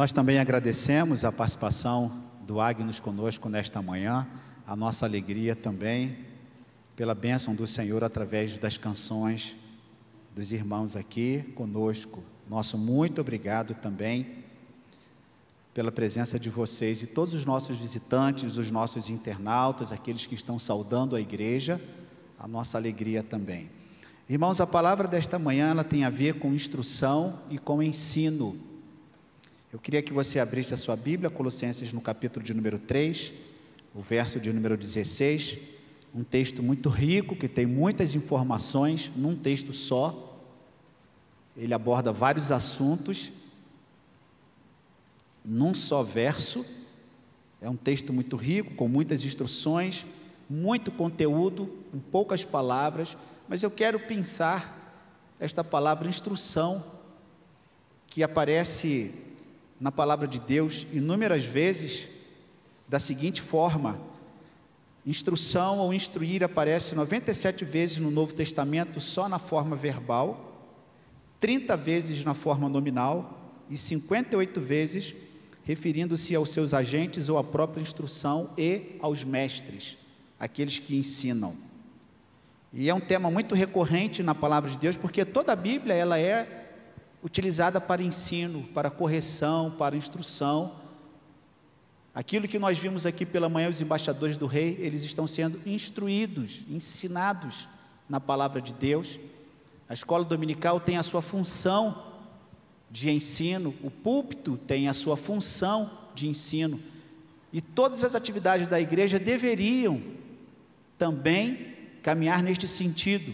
Nós também agradecemos a participação do Agnos conosco nesta manhã, a nossa alegria também pela bênção do Senhor através das canções dos irmãos aqui conosco. Nosso muito obrigado também pela presença de vocês e todos os nossos visitantes, os nossos internautas, aqueles que estão saudando a igreja, a nossa alegria também. Irmãos, a palavra desta manhã ela tem a ver com instrução e com ensino. Eu queria que você abrisse a sua Bíblia, Colossenses no capítulo de número 3, o verso de número 16, um texto muito rico que tem muitas informações num texto só. Ele aborda vários assuntos num só verso. É um texto muito rico, com muitas instruções, muito conteúdo, em poucas palavras, mas eu quero pensar esta palavra instrução, que aparece na palavra de Deus inúmeras vezes, da seguinte forma: instrução ou instruir aparece 97 vezes no Novo Testamento só na forma verbal, 30 vezes na forma nominal e 58 vezes referindo-se aos seus agentes ou à própria instrução e aos mestres, aqueles que ensinam. E é um tema muito recorrente na palavra de Deus, porque toda a Bíblia ela é utilizada para ensino, para correção, para instrução. Aquilo que nós vimos aqui pela manhã, os embaixadores do rei, eles estão sendo instruídos, ensinados na palavra de Deus. A escola dominical tem a sua função de ensino, o púlpito tem a sua função de ensino, e todas as atividades da igreja deveriam também caminhar neste sentido,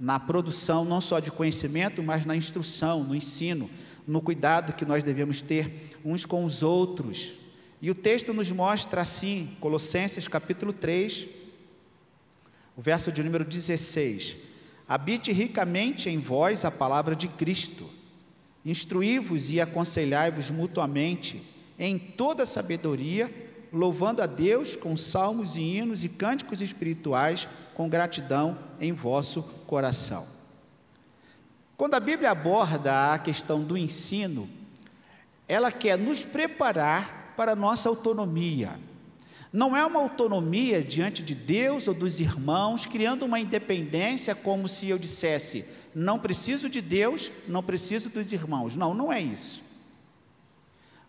na produção não só de conhecimento, mas na instrução, no ensino, no cuidado que nós devemos ter uns com os outros. E o texto nos mostra assim, Colossenses capítulo 3, o verso de número 16: Habite ricamente em vós a palavra de Cristo Instruí-vos e aconselhai-vos mutuamente em toda sabedoria, louvando a Deus com salmos e hinos e cânticos espirituais, com gratidão em vosso coração. Quando a Bíblia aborda a questão do ensino, ela quer nos preparar para a nossa autonomia. Não é uma autonomia diante de Deus ou dos irmãos, criando uma independência como se eu dissesse: não preciso de Deus, não preciso dos irmãos. Não, não é isso.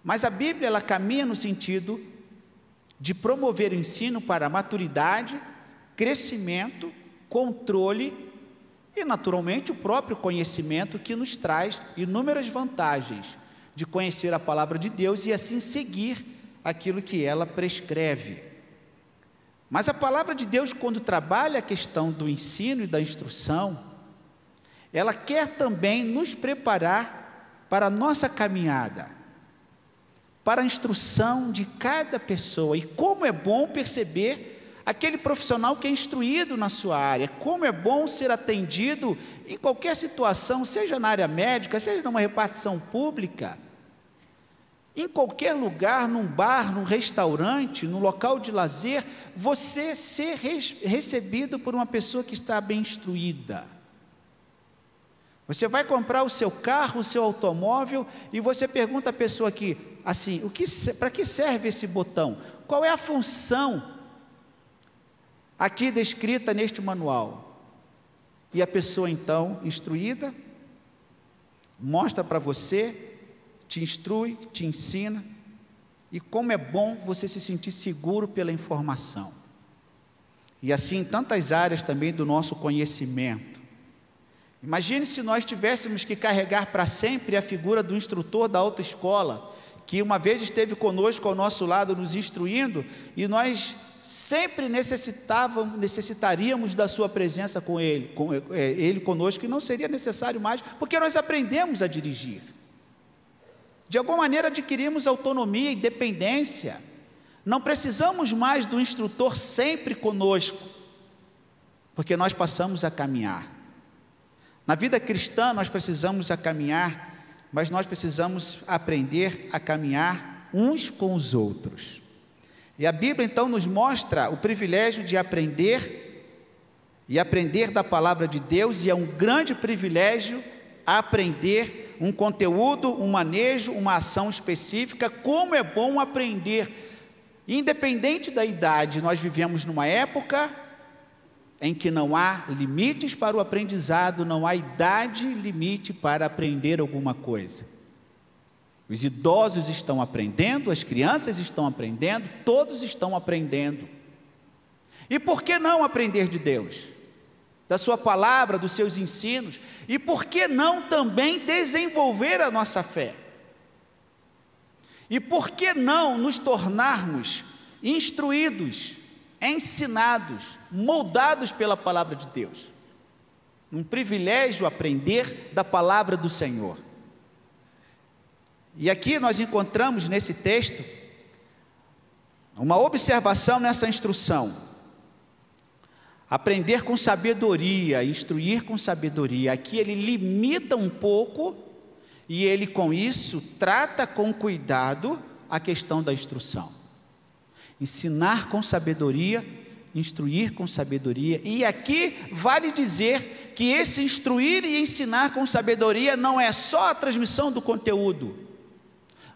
Mas a Bíblia ela caminha no sentido de promover o ensino para maturidade, crescimento, controle e, naturalmente, o próprio conhecimento que nos traz inúmeras vantagens de conhecer a palavra de Deus e assim seguir aquilo que ela prescreve. Mas a palavra de Deus, quando trabalha a questão do ensino e da instrução, ela quer também nos preparar para a nossa caminhada, para a instrução de cada pessoa. E como é bom perceber aquele profissional que é instruído na sua área, como é bom ser atendido em qualquer situação, seja na área médica, seja numa repartição pública. Em qualquer lugar, num bar, num restaurante, num local de lazer, você ser recebido por uma pessoa que está bem instruída. Você vai comprar o seu carro, o seu automóvel e você pergunta à pessoa aqui, assim, o que para que serve esse botão? Qual é a função aqui descrita neste manual? E a pessoa então, instruída, mostra para você, te instrui, te ensina, e como é bom você se sentir seguro pela informação. E assim em tantas áreas também do nosso conhecimento. Imagine se nós tivéssemos que carregar para sempre a figura do instrutor da autoescola, que uma vez esteve conosco ao nosso lado nos instruindo, e nós sempre necessitávamos, necessitaríamos da sua presença com ele, com é, ele conosco, e não seria necessário mais, porque nós aprendemos a dirigir. De alguma maneira adquirimos autonomia e independência. Não precisamos mais do instrutor sempre conosco, porque nós passamos a caminhar. Na vida cristã, nós precisamos a caminhar, mas nós precisamos aprender a caminhar uns com os outros. E a Bíblia então nos mostra o privilégio de aprender e aprender da palavra de Deus, e é um grande privilégio aprender um conteúdo, um manejo, uma ação específica, como é bom aprender. Independente da idade, nós vivemos numa época em que não há limites para o aprendizado, não há idade limite para aprender alguma coisa. Os idosos estão aprendendo, as crianças estão aprendendo, todos estão aprendendo. E por que não aprender de Deus? Da Sua palavra, dos seus ensinos? E por que não também desenvolver a nossa fé? E por que não nos tornarmos instruídos ensinados, moldados pela palavra de Deus. Um privilégio aprender da palavra do Senhor. E aqui nós encontramos nesse texto uma observação nessa instrução. Aprender com sabedoria, instruir com sabedoria. Aqui ele limita um pouco e ele com isso trata com cuidado a questão da instrução ensinar com sabedoria, instruir com sabedoria. E aqui vale dizer que esse instruir e ensinar com sabedoria não é só a transmissão do conteúdo,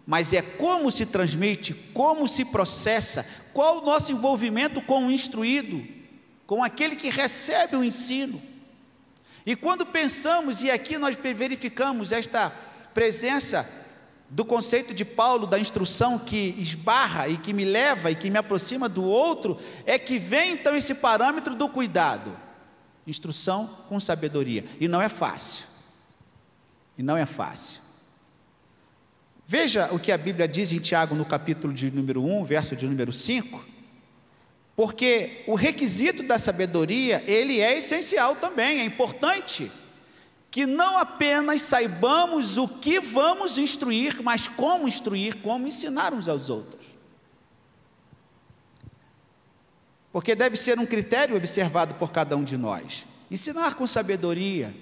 mas é como se transmite, como se processa, qual o nosso envolvimento com o instruído, com aquele que recebe o ensino. E quando pensamos, e aqui nós verificamos esta presença do conceito de Paulo da instrução que esbarra e que me leva e que me aproxima do outro, é que vem então esse parâmetro do cuidado. Instrução com sabedoria. E não é fácil. E não é fácil. Veja o que a Bíblia diz em Tiago no capítulo de número 1, verso de número 5. Porque o requisito da sabedoria, ele é essencial também, é importante que não apenas saibamos o que vamos instruir, mas como instruir, como ensinar uns aos outros. Porque deve ser um critério observado por cada um de nós. Ensinar com sabedoria,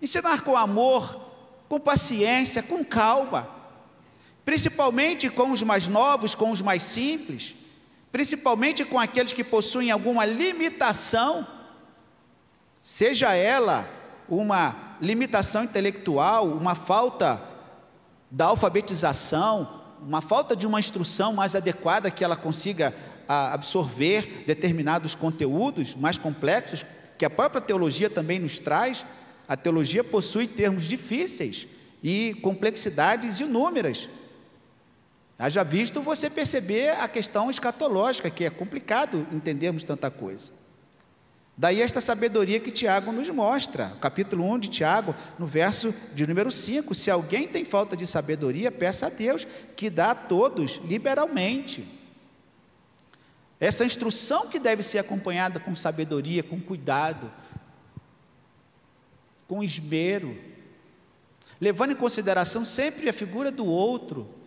ensinar com amor, com paciência, com calma, principalmente com os mais novos, com os mais simples, principalmente com aqueles que possuem alguma limitação, seja ela uma limitação intelectual, uma falta da alfabetização, uma falta de uma instrução mais adequada que ela consiga absorver determinados conteúdos mais complexos, que a própria teologia também nos traz. A teologia possui termos difíceis e complexidades inúmeras. Haja visto você perceber a questão escatológica, que é complicado entendermos tanta coisa. Daí esta sabedoria que Tiago nos mostra, capítulo 1 de Tiago, no verso de número 5: se alguém tem falta de sabedoria, peça a Deus, que dá a todos liberalmente. Essa instrução que deve ser acompanhada com sabedoria, com cuidado, com esmero, levando em consideração sempre a figura do outro,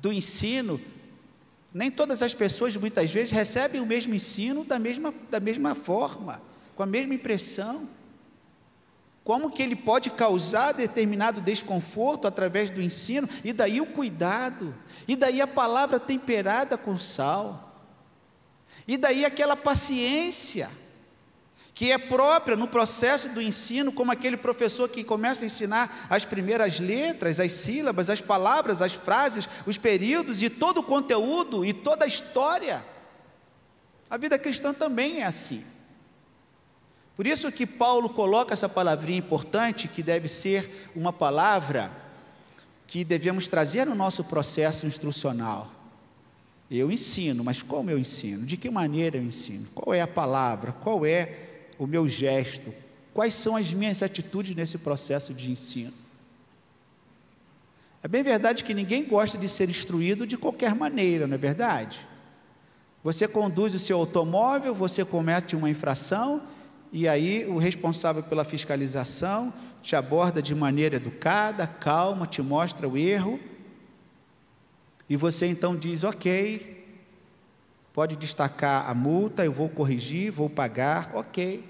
do ensino, nem todas as pessoas, muitas vezes, recebem o mesmo ensino da mesma, da mesma forma, com a mesma impressão. Como que ele pode causar determinado desconforto através do ensino, e daí o cuidado, e daí a palavra temperada com sal, e daí aquela paciência que é própria no processo do ensino, como aquele professor que começa a ensinar as primeiras letras, as sílabas, as palavras, as frases, os períodos e todo o conteúdo e toda a história. A vida cristã também é assim. Por isso que Paulo coloca essa palavrinha importante, que deve ser uma palavra que devemos trazer no nosso processo instrucional. Eu ensino, mas como eu ensino? De que maneira eu ensino? Qual é a palavra? Qual é o meu gesto, quais são as minhas atitudes nesse processo de ensino. É bem verdade que ninguém gosta de ser instruído de qualquer maneira, não é verdade? Você conduz o seu automóvel, você comete uma infração, e aí o responsável pela fiscalização te aborda de maneira educada, calma, te mostra o erro, e você então diz: Ok, pode destacar a multa, eu vou corrigir, vou pagar, ok.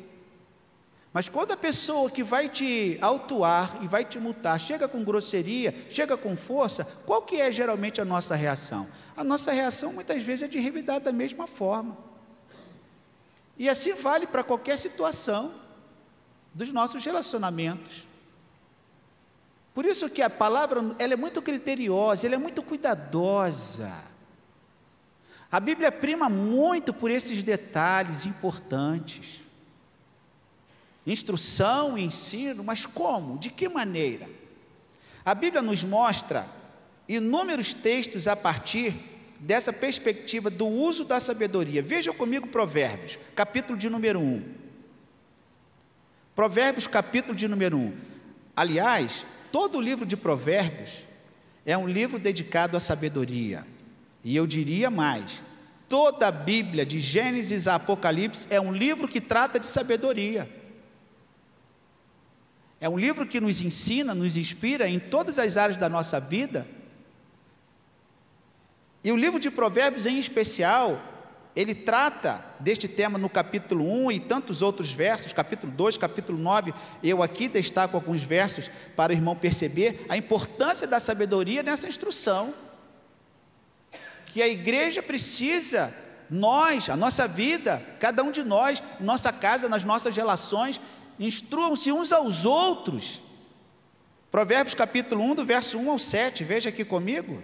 Mas quando a pessoa que vai te autuar e vai te multar chega com grosseria, chega com força, qual que é geralmente a nossa reação? A nossa reação muitas vezes é de revidar da mesma forma. E assim vale para qualquer situação dos nossos relacionamentos. Por isso que a palavra ela é muito criteriosa, ela é muito cuidadosa. A Bíblia prima muito por esses detalhes importantes. Instrução e ensino, mas como? De que maneira? A Bíblia nos mostra inúmeros textos a partir dessa perspectiva do uso da sabedoria. Veja comigo Provérbios, capítulo de número 1. Provérbios, capítulo de número 1. Aliás, todo o livro de Provérbios é um livro dedicado à sabedoria. E eu diria mais: toda a Bíblia, de Gênesis a Apocalipse, é um livro que trata de sabedoria. É um livro que nos ensina, nos inspira em todas as áreas da nossa vida e o livro de Provérbios, em especial, ele trata deste tema no capítulo 1 e tantos outros versos, capítulo 2, capítulo 9. Eu aqui destaco alguns versos para o irmão perceber a importância da sabedoria nessa instrução. Que a igreja precisa, nós, a nossa vida, cada um de nós, nossa casa, nas nossas relações, instruam-se uns aos outros. Provérbios capítulo 1, do verso 1 ao 7, veja aqui comigo.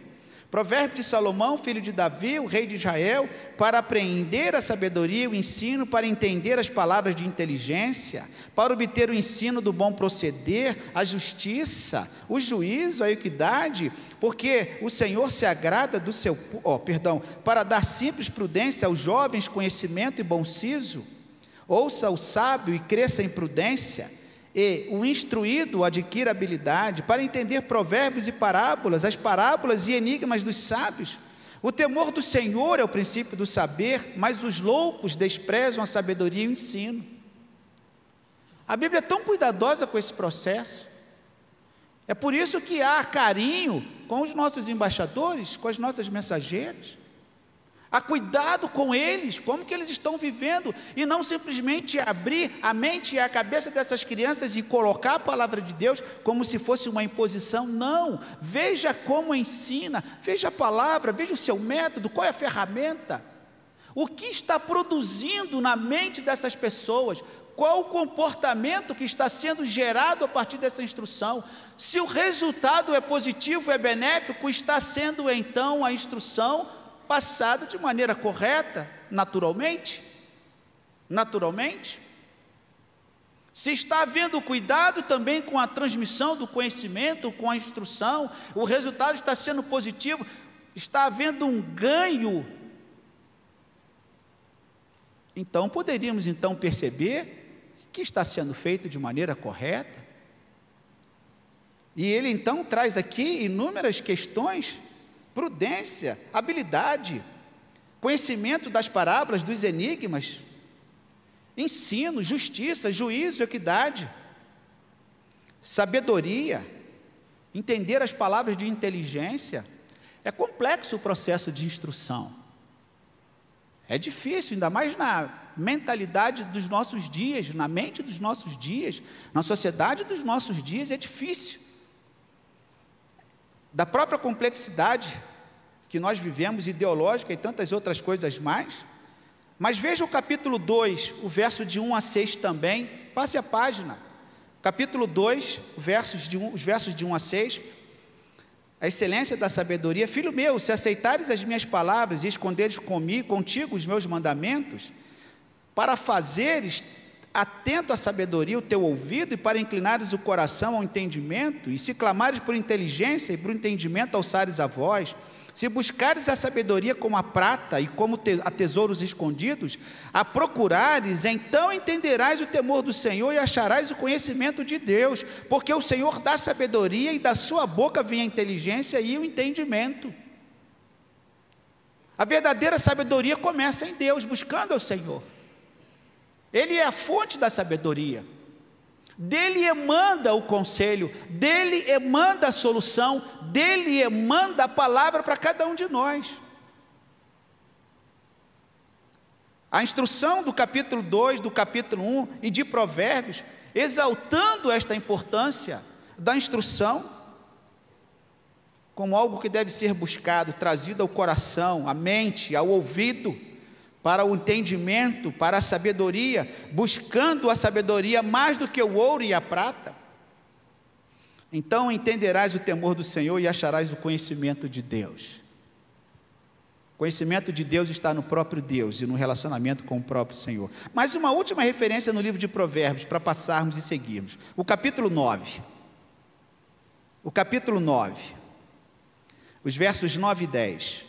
Provérbio de Salomão, filho de Davi, o rei de Israel, para aprender a sabedoria o ensino, para entender as palavras de inteligência, para obter o ensino do bom proceder, a justiça, o juízo, a equidade, porque o Senhor se agrada do seu, oh, perdão, para dar simples prudência aos jovens, conhecimento e bom siso. Ouça o sábio e cresça em prudência e o instruído adquire habilidade para entender provérbios e parábolas, as parábolas e enigmas dos sábios. O temor do Senhor é o princípio do saber, mas os loucos desprezam a sabedoria e o ensino. A Bíblia é tão cuidadosa com esse processo. É por isso que há carinho com os nossos embaixadores, com as nossas mensageiras a cuidado com eles, como que eles estão vivendo, e não simplesmente abrir a mente e a cabeça dessas crianças e colocar a palavra de Deus como se fosse uma imposição. Não, veja como ensina, veja a palavra, veja o seu método, qual é a ferramenta. O que está produzindo na mente dessas pessoas? Qual o comportamento que está sendo gerado a partir dessa instrução? Se o resultado é positivo, é benéfico, está sendo então a instrução passada de maneira correta, naturalmente? Naturalmente? Se está havendo cuidado também com a transmissão do conhecimento, com a instrução, o resultado está sendo positivo, está havendo um ganho. Então poderíamos então perceber que está sendo feito de maneira correta. E ele então traz aqui inúmeras questões prudência, habilidade, conhecimento das parábolas, dos enigmas, ensino, justiça, juízo, equidade, sabedoria, entender as palavras de inteligência. É complexo o processo de instrução. É difícil, ainda mais na mentalidade dos nossos dias, na mente dos nossos dias, na sociedade dos nossos dias, é difícil da própria complexidade que nós vivemos, ideológica e tantas outras coisas mais. Mas veja o capítulo 2, o verso de 1 a 6 também, passe a página. Capítulo 2, versos de 1, os versos de 1 a 6. A excelência da sabedoria, filho meu, se aceitares as minhas palavras e esconderes comigo, contigo os meus mandamentos, para fazeres atento à sabedoria o teu ouvido e para inclinares o coração ao entendimento, e se clamares por inteligência e por entendimento alçares a voz, se buscares a sabedoria como a prata e como te, a tesouros escondidos, a procurares, então entenderás o temor do Senhor e acharás o conhecimento de Deus, porque o Senhor dá sabedoria e da sua boca vem a inteligência e o entendimento. A verdadeira sabedoria começa em Deus, buscando ao Senhor. Ele é a fonte da sabedoria. Dele emanda o conselho, dele emanda a solução, dele emanda a palavra para cada um de nós. A instrução do capítulo 2, do capítulo 1 e de Provérbios, exaltando esta importância da instrução, como algo que deve ser buscado, trazido ao coração, à mente, ao ouvido para o entendimento, para a sabedoria, buscando a sabedoria mais do que o ouro e a prata. Então entenderás o temor do Senhor e acharás o conhecimento de Deus. O conhecimento de Deus está no próprio Deus e no relacionamento com o próprio Senhor. Mas uma última referência no livro de Provérbios para passarmos e seguirmos. O capítulo 9. O capítulo 9. Os versos 9 e 10.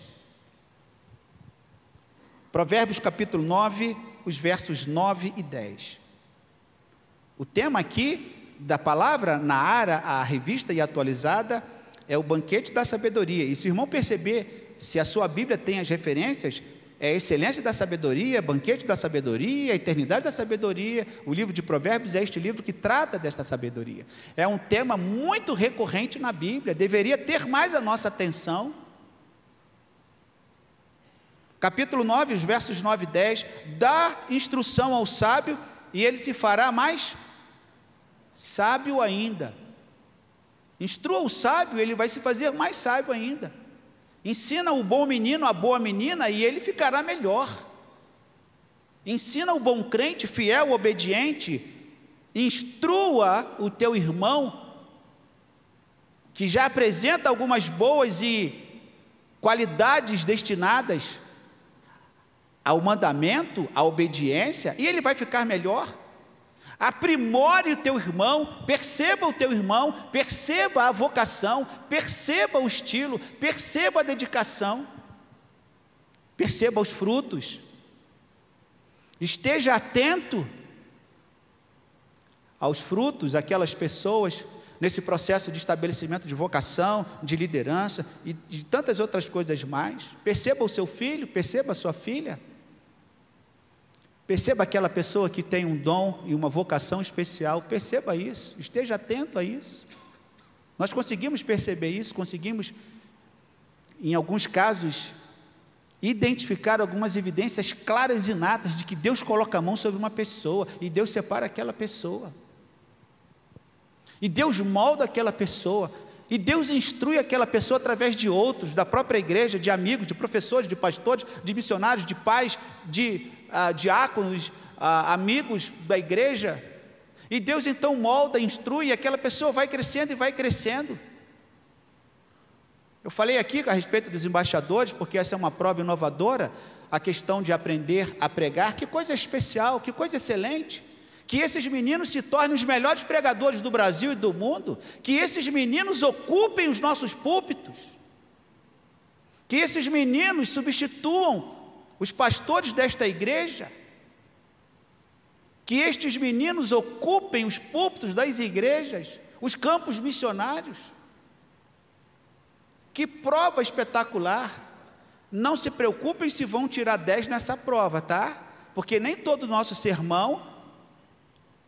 Provérbios capítulo 9, os versos 9 e 10. O tema aqui da palavra na área, a revista e atualizada, é o banquete da sabedoria. E se o irmão perceber, se a sua Bíblia tem as referências, é a excelência da sabedoria, banquete da sabedoria, a eternidade da sabedoria. O livro de Provérbios é este livro que trata desta sabedoria. É um tema muito recorrente na Bíblia, deveria ter mais a nossa atenção. Capítulo 9, os versos 9 e 10, dá instrução ao sábio e ele se fará mais sábio ainda. Instrua o sábio, ele vai se fazer mais sábio ainda. Ensina o bom menino a boa menina e ele ficará melhor. Ensina o bom crente, fiel, obediente. Instrua o teu irmão, que já apresenta algumas boas e qualidades destinadas ao mandamento, à obediência, e ele vai ficar melhor. Aprimore o teu irmão, perceba o teu irmão, perceba a vocação, perceba o estilo, perceba a dedicação, perceba os frutos. Esteja atento aos frutos, aquelas pessoas nesse processo de estabelecimento de vocação, de liderança e de tantas outras coisas mais. Perceba o seu filho, perceba a sua filha. Perceba aquela pessoa que tem um dom e uma vocação especial, perceba isso, esteja atento a isso. Nós conseguimos perceber isso, conseguimos, em alguns casos, identificar algumas evidências claras e natas de que Deus coloca a mão sobre uma pessoa e Deus separa aquela pessoa. E Deus molda aquela pessoa, e Deus instrui aquela pessoa através de outros, da própria igreja, de amigos, de professores, de pastores, de missionários, de pais, de ah, diáconos, ah, amigos da igreja. E Deus então molda, instrui, e aquela pessoa vai crescendo e vai crescendo. Eu falei aqui a respeito dos embaixadores, porque essa é uma prova inovadora, a questão de aprender a pregar. Que coisa especial, que coisa excelente. Que esses meninos se tornem os melhores pregadores do Brasil e do mundo. Que esses meninos ocupem os nossos púlpitos. Que esses meninos substituam os pastores desta igreja, que estes meninos ocupem os púlpitos das igrejas, os campos missionários. Que prova espetacular! Não se preocupem se vão tirar 10 nessa prova, tá? Porque nem todo nosso sermão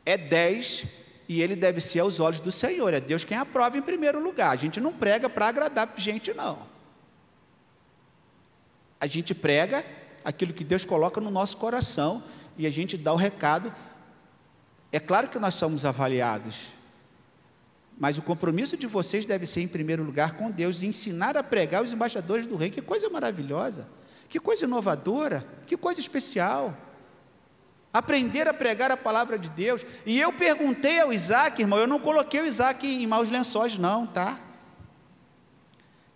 é 10 e ele deve ser aos olhos do Senhor. É Deus quem aprova em primeiro lugar. A gente não prega para agradar gente, não. A gente prega aquilo que Deus coloca no nosso coração e a gente dá o recado. É claro que nós somos avaliados, mas o compromisso de vocês deve ser, em primeiro lugar, com Deus e ensinar a pregar os embaixadores do Rei. Que coisa maravilhosa, que coisa inovadora, que coisa especial. Aprender a pregar a palavra de Deus. E eu perguntei ao Isaac, irmão, eu não coloquei o Isaac em maus lençóis, não, tá?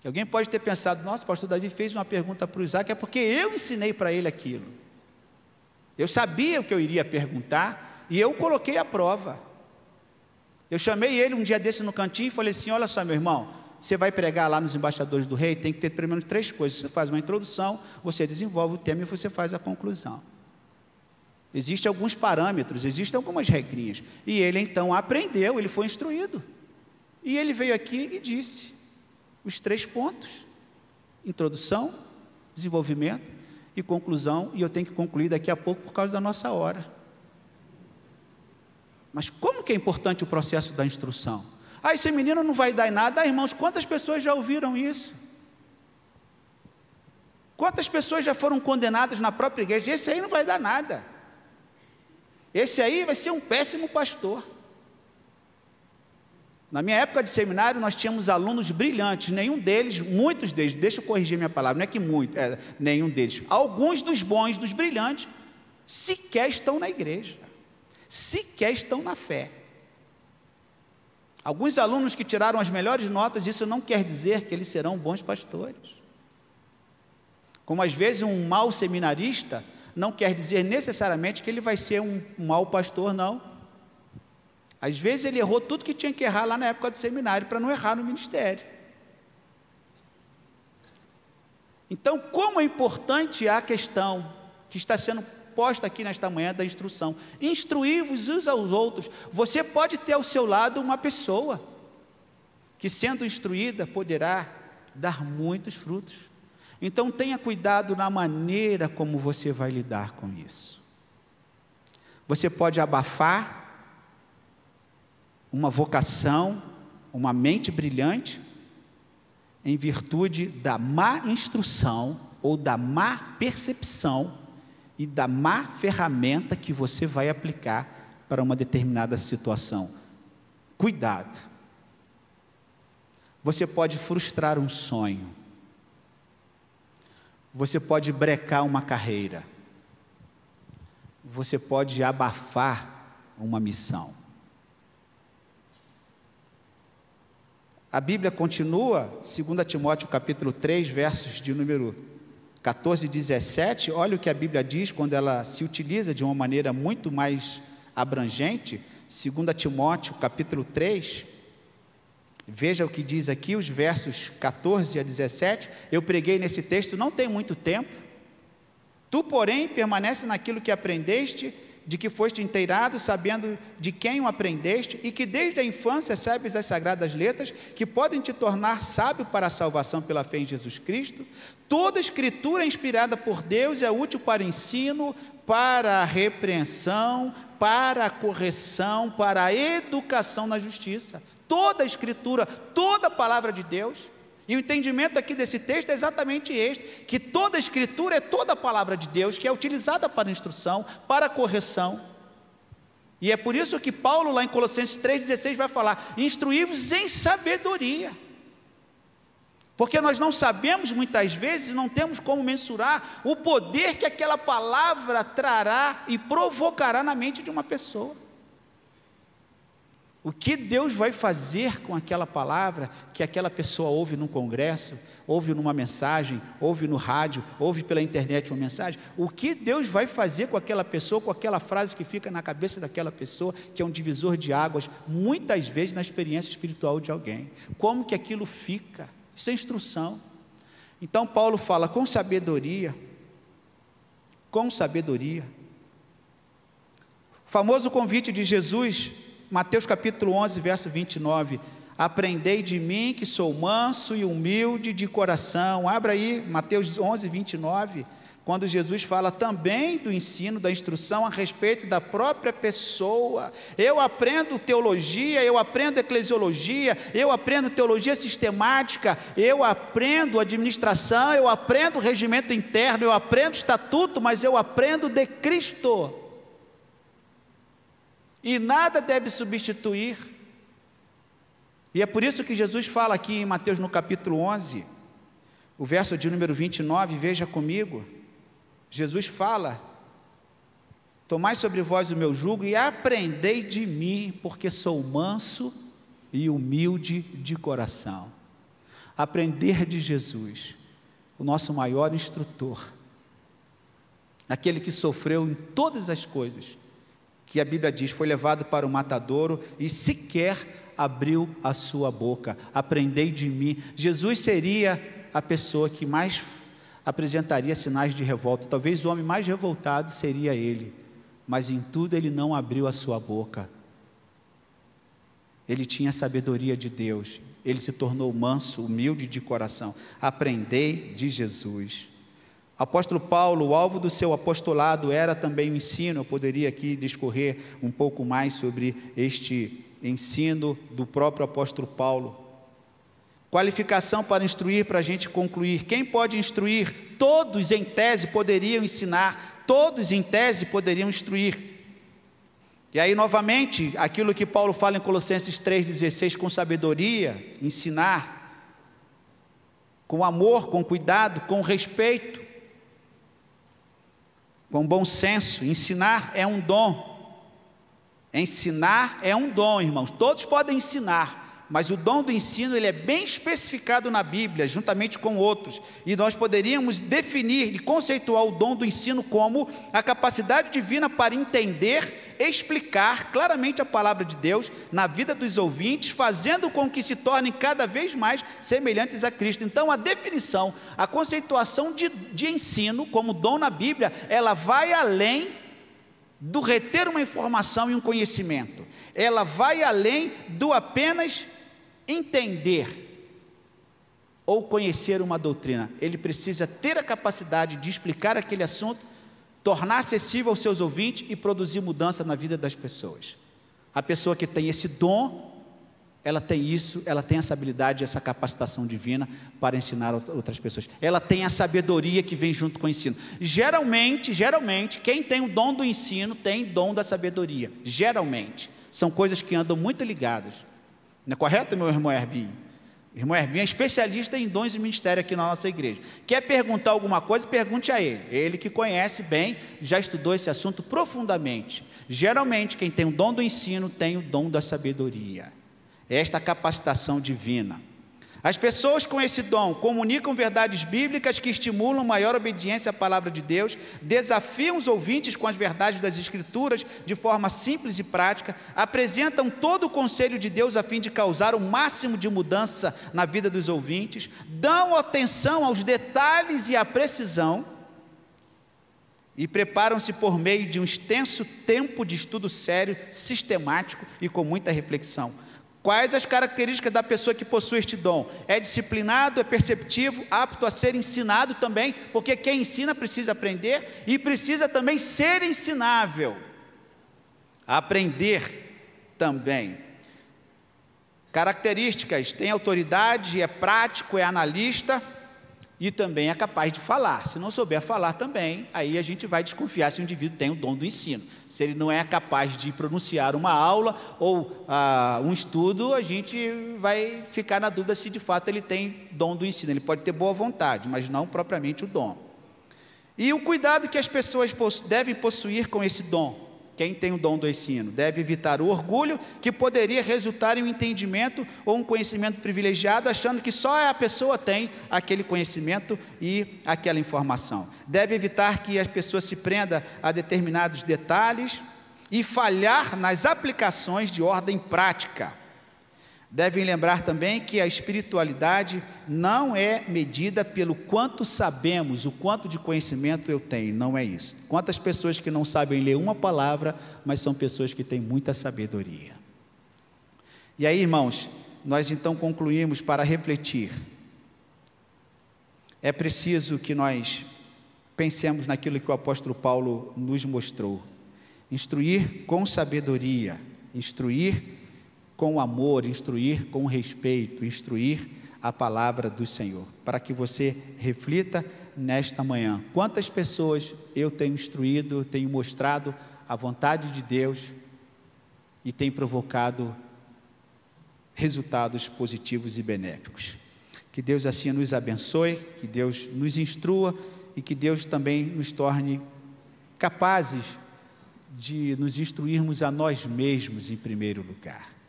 Que alguém pode ter pensado, nossa, o pastor Davi fez uma pergunta para o Isaac, é porque eu ensinei para ele aquilo. Eu sabia o que eu iria perguntar e eu coloquei a prova. Eu chamei ele um dia desse no cantinho e falei assim: Olha só, meu irmão, você vai pregar lá nos embaixadores do rei, tem que ter pelo menos três coisas. Você faz uma introdução, você desenvolve o tema e você faz a conclusão. Existem alguns parâmetros, existem algumas regrinhas. E ele então aprendeu, ele foi instruído. E ele veio aqui e disse: os três pontos: introdução, desenvolvimento e conclusão, e eu tenho que concluir daqui a pouco por causa da nossa hora. Mas como que é importante o processo da instrução? Ah, esse menino não vai dar em nada. Ah, irmãos, quantas pessoas já ouviram isso? Quantas pessoas já foram condenadas na própria igreja? Esse aí não vai dar nada. Esse aí vai ser um péssimo pastor. Na minha época de seminário, nós tínhamos alunos brilhantes, nenhum deles, muitos deles, deixa eu corrigir minha palavra, não é que muito, é, nenhum deles, alguns dos bons, dos brilhantes, sequer estão na igreja, sequer estão na fé. Alguns alunos que tiraram as melhores notas, isso não quer dizer que eles serão bons pastores. Como às vezes um mau seminarista não quer dizer necessariamente que ele vai ser um mau pastor, não. Às vezes ele errou tudo que tinha que errar lá na época do seminário para não errar no ministério. Então, como é importante a questão que está sendo posta aqui nesta manhã da instrução: instruir-vos uns aos outros. Você pode ter ao seu lado uma pessoa que, sendo instruída, poderá dar muitos frutos. Então tenha cuidado na maneira como você vai lidar com isso. Você pode abafar uma vocação, uma mente brilhante, em virtude da má instrução ou da má percepção e da má ferramenta que você vai aplicar para uma determinada situação. Cuidado. Você pode frustrar um sonho você pode brecar uma carreira. Você pode abafar uma missão. A Bíblia continua, 2 Timóteo capítulo 3, versos de número 14 e 17, olha o que a Bíblia diz quando ela se utiliza de uma maneira muito mais abrangente. 2 Timóteo capítulo 3, Veja o que diz aqui, os versos 14 a 17. Eu preguei nesse texto não tem muito tempo. Tu, porém, permanece naquilo que aprendeste, de que foste inteirado, sabendo de quem o aprendeste, e que desde a infância sabes as sagradas letras, que podem te tornar sábio para a salvação pela fé em Jesus Cristo. Toda escritura é inspirada por Deus e é útil para ensino, para a repreensão, para a correção, para a educação na justiça toda a Escritura, toda a palavra de Deus. E o entendimento aqui desse texto é exatamente este: que toda Escritura é toda a palavra de Deus, que é utilizada para instrução, para correção. E é por isso que Paulo, lá em Colossenses 3,16, vai falar: instruí-vos em sabedoria. Porque nós não sabemos muitas vezes, não temos como mensurar o poder que aquela palavra trará e provocará na mente de uma pessoa. O que Deus vai fazer com aquela palavra que aquela pessoa ouve num congresso, ouve numa mensagem, ouve no rádio, ouve pela internet uma mensagem? O que Deus vai fazer com aquela pessoa, com aquela frase que fica na cabeça daquela pessoa, que é um divisor de águas, muitas vezes na experiência espiritual de alguém? Como que aquilo fica? Isso é instrução. Então Paulo fala com sabedoria, com sabedoria. O famoso convite de Jesus Mateus capítulo 11, verso 29. Aprendei de mim que sou manso e humilde de coração. Abra aí, Mateus 11, 29. Quando Jesus fala também do ensino, da instrução a respeito da própria pessoa. Eu aprendo teologia, eu aprendo eclesiologia, eu aprendo teologia sistemática, eu aprendo administração, eu aprendo regimento interno, eu aprendo estatuto, mas eu aprendo de Cristo e nada deve substituir. E é por isso que Jesus fala aqui em Mateus no capítulo 11, o verso de número 29, veja comigo. Jesus fala: Tomai sobre vós o meu jugo e aprendei de mim, porque sou manso e humilde de coração. Aprender de Jesus, o nosso maior instrutor, aquele que sofreu em todas as coisas que a Bíblia diz foi levado para o matadouro e sequer abriu a sua boca. Aprendei de mim. Jesus seria a pessoa que mais apresentaria sinais de revolta. Talvez o homem mais revoltado seria ele, mas em tudo ele não abriu a sua boca. Ele tinha a sabedoria de Deus, ele se tornou manso, humilde de coração. Aprendei de Jesus. Apóstolo Paulo, o alvo do seu apostolado era também o ensino. Eu poderia aqui discorrer um pouco mais sobre este ensino do próprio apóstolo Paulo. Qualificação para instruir, para a gente concluir. Quem pode instruir? Todos em tese poderiam ensinar, todos em tese poderiam instruir. E aí, novamente, aquilo que Paulo fala em Colossenses 3,16, com sabedoria, ensinar, com amor, com cuidado, com respeito com bom senso. Ensinar é um dom. Ensinar é um dom, irmãos. Todos podem ensinar, mas o dom do ensino ele é bem especificado na Bíblia, juntamente com outros. E nós poderíamos definir e conceituar o dom do ensino como a capacidade divina para entender, explicar claramente a palavra de Deus na vida dos ouvintes, fazendo com que se tornem cada vez mais semelhantes a Cristo. Então, a definição, a conceituação de, de ensino como dom na Bíblia, ela vai além do reter uma informação e um conhecimento. Ela vai além do apenas entender ou conhecer uma doutrina, ele precisa ter a capacidade de explicar aquele assunto, tornar acessível aos seus ouvintes e produzir mudança na vida das pessoas. A pessoa que tem esse dom, ela tem isso, ela tem essa habilidade, essa capacitação divina para ensinar outras pessoas. Ela tem a sabedoria que vem junto com o ensino. Geralmente, geralmente, quem tem o dom do ensino tem dom da sabedoria. Geralmente, são coisas que andam muito ligadas. Não é correto, meu irmão Herbinho? Irmão Herbinho é especialista em dons e ministério aqui na nossa igreja. Quer perguntar alguma coisa, pergunte a ele. Ele que conhece bem, já estudou esse assunto profundamente. Geralmente, quem tem o dom do ensino tem o dom da sabedoria. Esta capacitação divina. As pessoas com esse dom comunicam verdades bíblicas que estimulam maior obediência à palavra de Deus, desafiam os ouvintes com as verdades das Escrituras de forma simples e prática, apresentam todo o conselho de Deus a fim de causar o máximo de mudança na vida dos ouvintes, dão atenção aos detalhes e à precisão e preparam-se por meio de um extenso tempo de estudo sério, sistemático e com muita reflexão. Quais as características da pessoa que possui este dom? É disciplinado, é perceptivo, apto a ser ensinado também, porque quem ensina precisa aprender e precisa também ser ensinável. Aprender também. Características: tem autoridade, é prático, é analista e também é capaz de falar. Se não souber falar também, aí a gente vai desconfiar se o indivíduo tem o dom do ensino. Se ele não é capaz de pronunciar uma aula ou ah, um estudo, a gente vai ficar na dúvida se de fato ele tem dom do ensino. Ele pode ter boa vontade, mas não propriamente o dom. E o cuidado que as pessoas devem possuir com esse dom quem tem o dom do ensino deve evitar o orgulho que poderia resultar em um entendimento ou um conhecimento privilegiado, achando que só a pessoa tem aquele conhecimento e aquela informação. Deve evitar que as pessoas se prenda a determinados detalhes e falhar nas aplicações de ordem prática Devem lembrar também que a espiritualidade não é medida pelo quanto sabemos, o quanto de conhecimento eu tenho, não é isso. Quantas pessoas que não sabem ler uma palavra, mas são pessoas que têm muita sabedoria. E aí, irmãos, nós então concluímos para refletir. É preciso que nós pensemos naquilo que o apóstolo Paulo nos mostrou. Instruir com sabedoria, instruir com amor, instruir com respeito, instruir a palavra do Senhor, para que você reflita nesta manhã. Quantas pessoas eu tenho instruído, tenho mostrado a vontade de Deus e tem provocado resultados positivos e benéficos. Que Deus assim nos abençoe, que Deus nos instrua e que Deus também nos torne capazes de nos instruirmos a nós mesmos em primeiro lugar.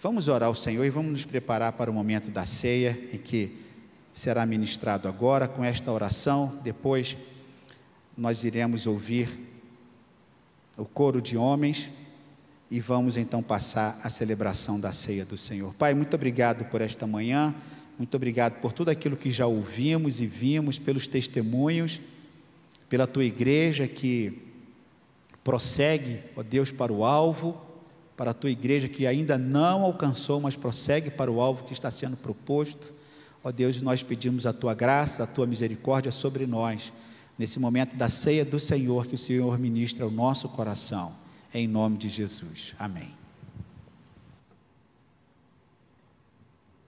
Vamos orar ao Senhor e vamos nos preparar para o momento da ceia, em que será ministrado agora com esta oração. Depois nós iremos ouvir o coro de homens e vamos então passar a celebração da ceia do Senhor. Pai, muito obrigado por esta manhã, muito obrigado por tudo aquilo que já ouvimos e vimos, pelos testemunhos, pela tua igreja que prossegue, ó Deus, para o alvo para a tua igreja que ainda não alcançou, mas prossegue para o alvo que está sendo proposto. Ó Deus, nós pedimos a tua graça, a tua misericórdia sobre nós, nesse momento da ceia do Senhor, que o Senhor ministra ao nosso coração, em nome de Jesus. Amém.